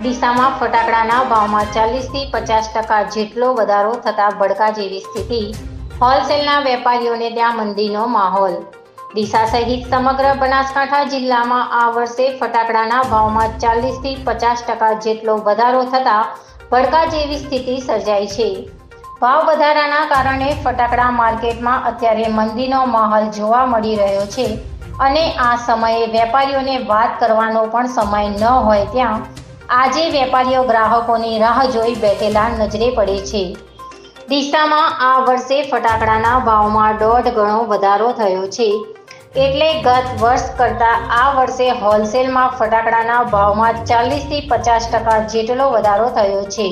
ડીસામાં ફટાકડાના ભાવમાં ચાલીસથી પચાસ ટકા જેટલો વધારો થતાં ભડકા જેવી સ્થિતિ. હોલસેલના વેપારીઓને ત્યાં મંદીનો માહોલ. ડીસા સહિત સમગ્ર બનાસકાંઠા જિલ્લામાં આ વર્ષે ફટાકડાના ભાવમાં ચાલીસથી પચાસ ટકા જેટલો વધારો થતાં ભડકા જેવી સ્થિતિ સર્જાઈ છે. ભાવ વધારાના કારણે ફટાકડા માર્કેટમાં અત્યારે મંદીનો માહોલ જોવા મળી રહ્યો છે અને આ સમયે વેપારીઓને વાત કરવાનો પણ સમય ન હોય ત્યાં આજે વેપારીઓ ગ્રાહકોની રાહ જોઈ બેઠેલા નજરે પડે છે. ડીસામાં આ વર્ષે ફટાકડાના ભાવમાં દોઢ ગણો વધારો થયો છે. એટલે ગત વર્ષ કરતાં આ વર્ષે હોલસેલમાં ફટાકડાના ભાવમાં ચાલીસથી પચાસ ટકા જેટલો વધારો થયો છે.